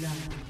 Blood.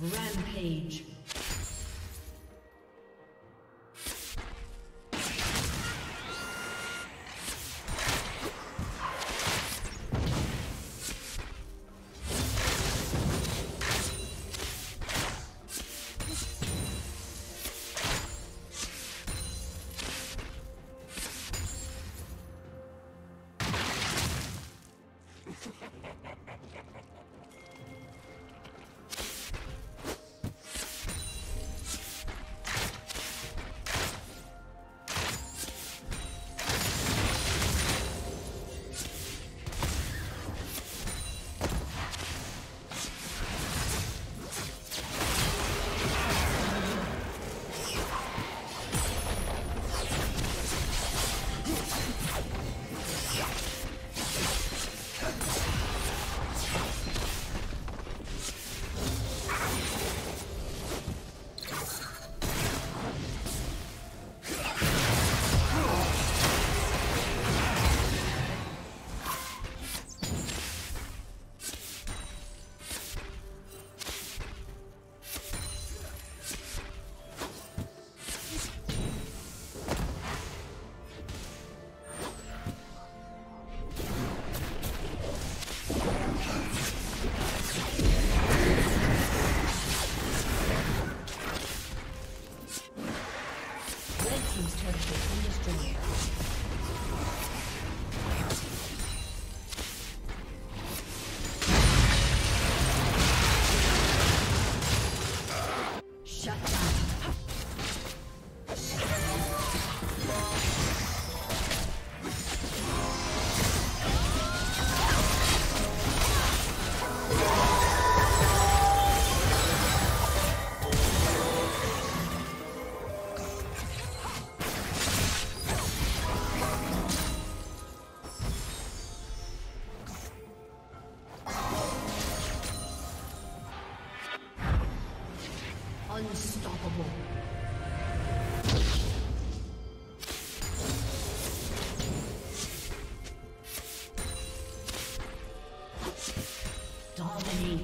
Rampage.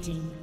Dominating.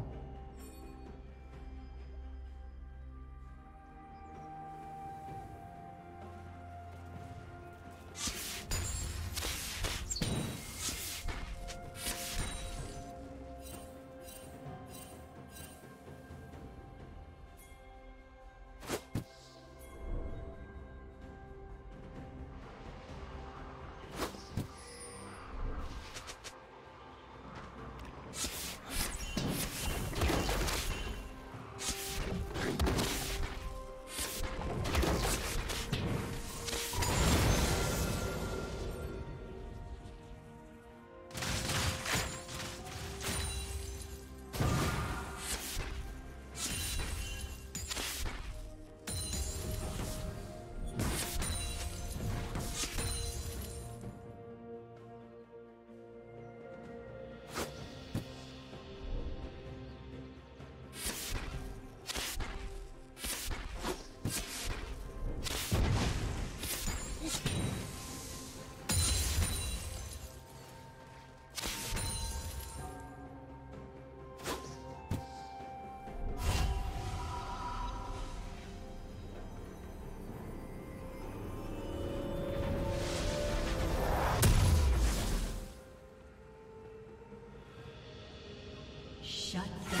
Shut down.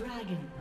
Dragon.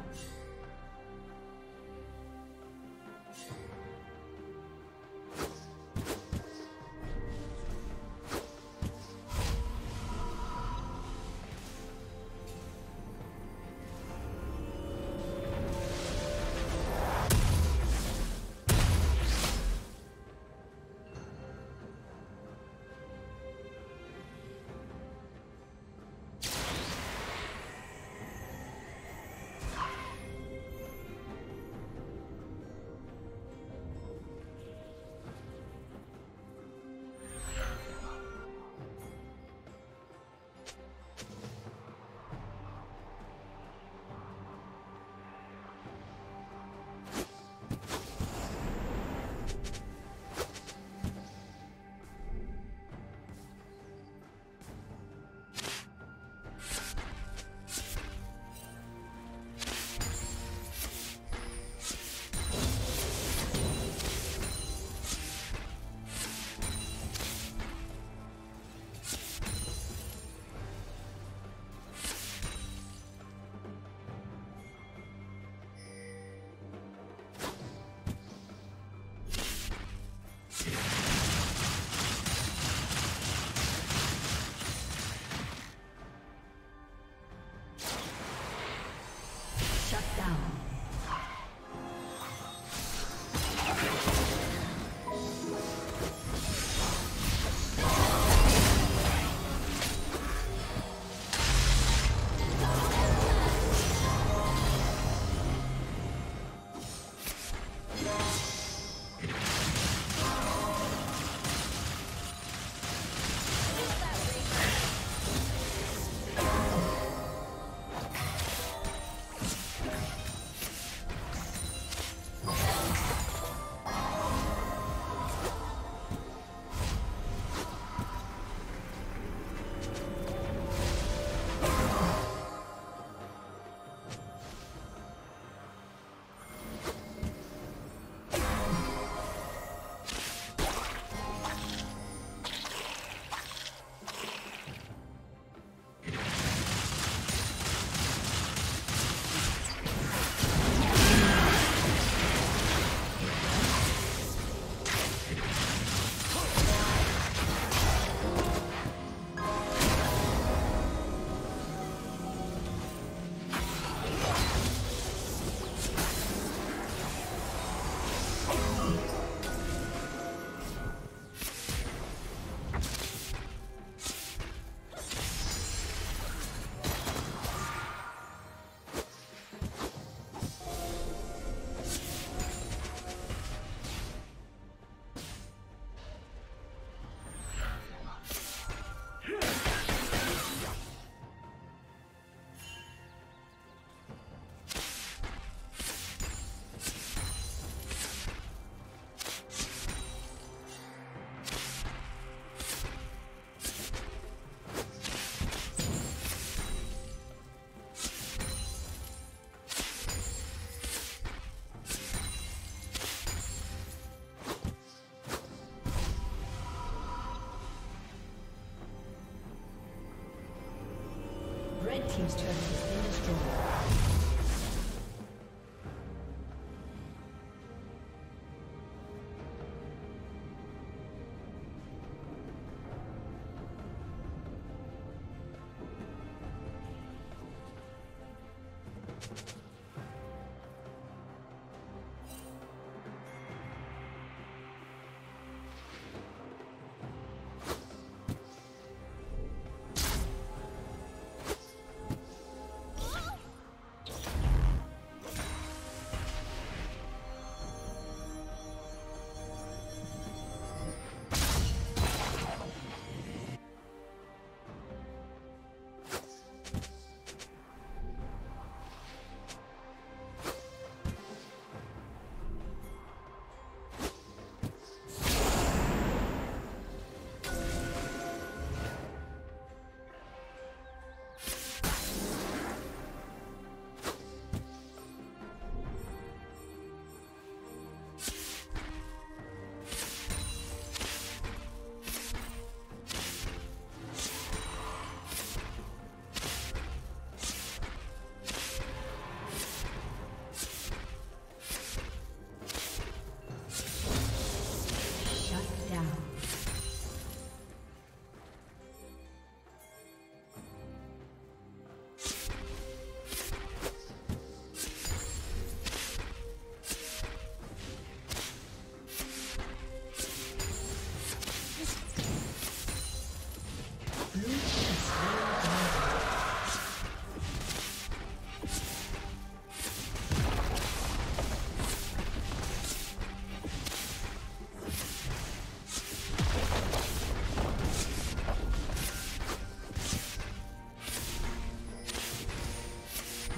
Team's turret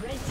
Red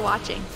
For watching.